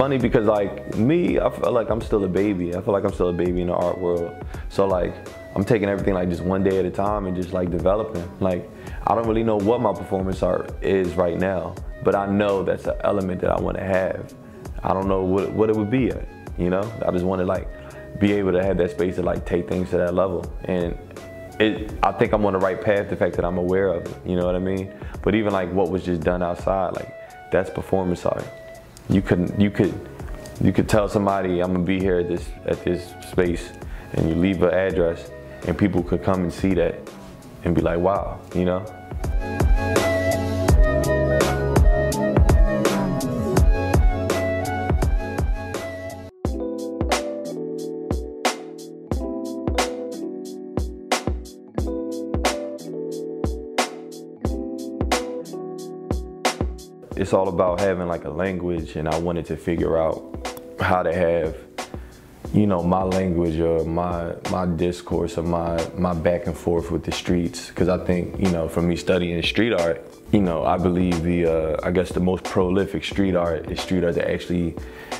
funny because like me, I feel like I'm still a baby. I feel like I'm still a baby in the art world. So like I'm taking everything like just one day at a time and just like developing. Like I don't really know what my performance art is right now, but I know that's an element that I want to have. I don't know what, what it would be you know? I just want to like be able to have that space to like take things to that level. And it, I think I'm on the right path, the fact that I'm aware of it, you know what I mean? But even like what was just done outside, like that's performance art. You could, you could, you could tell somebody I'm gonna be here at this, at this space and you leave an address and people could come and see that and be like, wow, you know? It's all about having like a language and I wanted to figure out how to have you know, my language or my my discourse or my my back and forth with the streets. Because I think, you know, for me studying street art, you know, I believe the uh, I guess the most prolific street art is street art that actually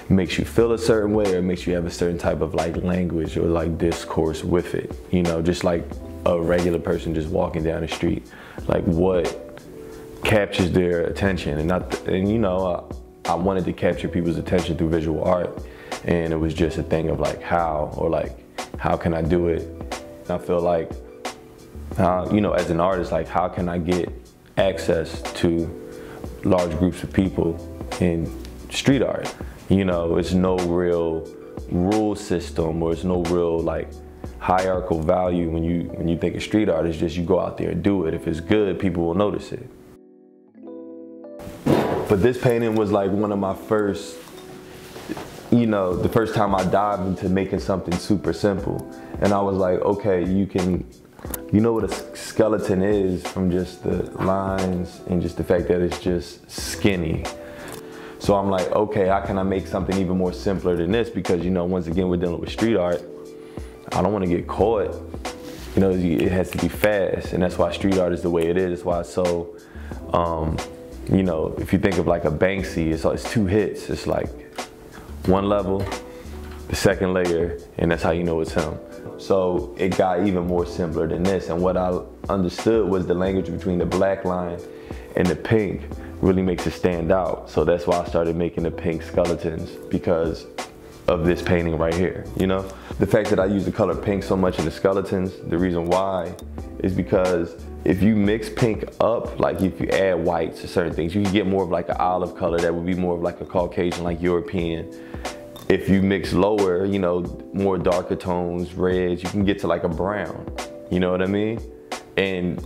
makes you feel a certain way or makes you have a certain type of like language or like discourse with it. You know, just like a regular person just walking down the street, like what captures their attention and not and you know I, I wanted to capture people's attention through visual art and it was just a thing of like how or like how can I do it? I feel like uh, you know as an artist like how can I get access to large groups of people in street art? You know, it's no real rule system or it's no real like hierarchical value when you when you think of street art. It's just you go out there and do it. If it's good, people will notice it. But this painting was like one of my first you know, the first time I dived into making something super simple. And I was like, okay, you can, you know what a skeleton is from just the lines and just the fact that it's just skinny. So I'm like, okay, how can I make something even more simpler than this? Because, you know, once again, we're dealing with street art. I don't want to get caught. You know, it has to be fast. And that's why street art is the way it is. That's why it's so, um, you know, if you think of like a Banksy, it's, it's two hits. It's like one level, the second layer, and that's how you know it's him. So it got even more simpler than this. And what I understood was the language between the black line and the pink really makes it stand out. So that's why I started making the pink skeletons because of this painting right here, you know? The fact that I use the color pink so much in the skeletons, the reason why is because if you mix pink up, like if you add whites to certain things, you can get more of like an olive color that would be more of like a Caucasian, like European. If you mix lower, you know, more darker tones, reds, you can get to like a brown. You know what I mean? And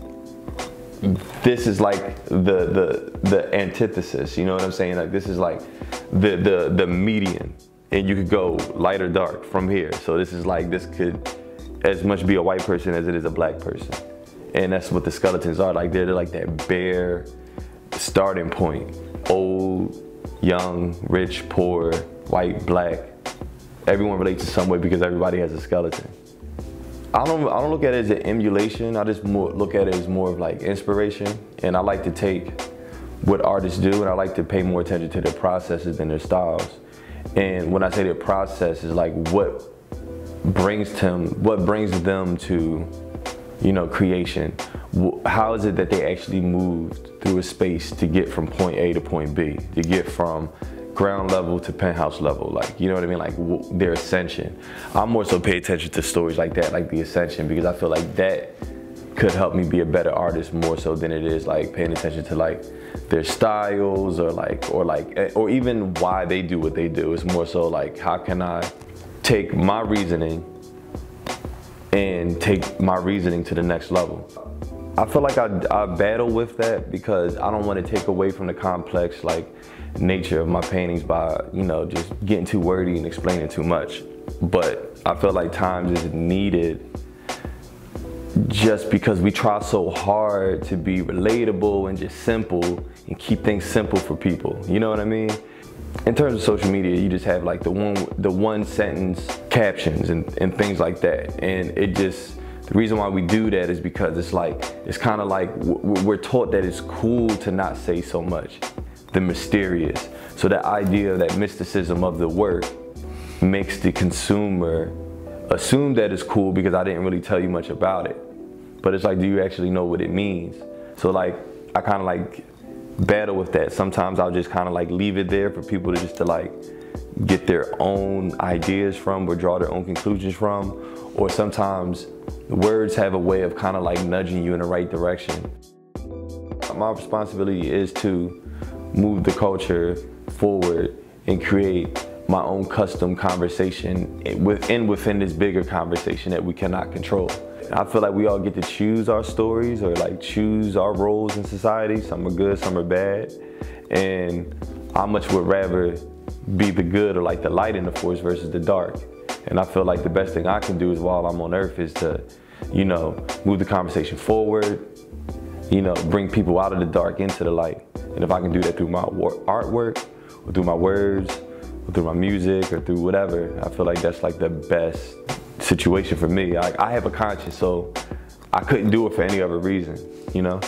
this is like the the the antithesis. You know what I'm saying? Like this is like the the the median, and you could go light or dark from here. So this is like this could as much be a white person as it is a black person. And that's what the skeletons are. Like they're, like that bare starting point. Old, young, rich, poor, white, black. Everyone relates in some way because everybody has a skeleton. I don't, I don't look at it as an emulation. I just more, look at it as more of like inspiration. And I like to take what artists do and I like to pay more attention to their processes than their styles. And when I say their process is like what brings them, what brings them to you know, creation, how is it that they actually moved through a space to get from point A to point B, to get from ground level to penthouse level, like, you know what I mean? Like their ascension. I'm more so pay attention to stories like that, like the ascension, because I feel like that could help me be a better artist more so than it is like paying attention to like their styles or like, or like, eh, or even why they do what they do. It's more so like, how can I take my reasoning and take my reasoning to the next level. I feel like I, I battle with that because I don't want to take away from the complex like nature of my paintings by, you know, just getting too wordy and explaining too much. But I feel like times is needed just because we try so hard to be relatable and just simple and keep things simple for people. You know what I mean? In terms of social media, you just have like the one the one sentence captions and, and things like that. And it just, the reason why we do that is because it's like, it's kind of like we're taught that it's cool to not say so much. the mysterious. So that idea, that mysticism of the work makes the consumer assume that it's cool because I didn't really tell you much about it. But it's like, do you actually know what it means? So like, I kind of like battle with that. Sometimes I'll just kind of like leave it there for people to just to like get their own ideas from or draw their own conclusions from. Or sometimes words have a way of kind of like nudging you in the right direction. My responsibility is to move the culture forward and create my own custom conversation eh, within within this bigger conversation that we cannot control. I feel like we all get to choose our stories or like choose our roles in society. Some are good, some are bad. And I much would rather be the good or like the light in the force versus the dark. And I feel like the best thing I can do is while I'm on earth is to, you know, move the conversation forward, you know, bring people out of the dark into the light. And if I can do that through my artwork or through my words or through my music or through whatever, I feel like that's like the best situation for me. I, I have a conscience, so I couldn't do it for any other reason, you know?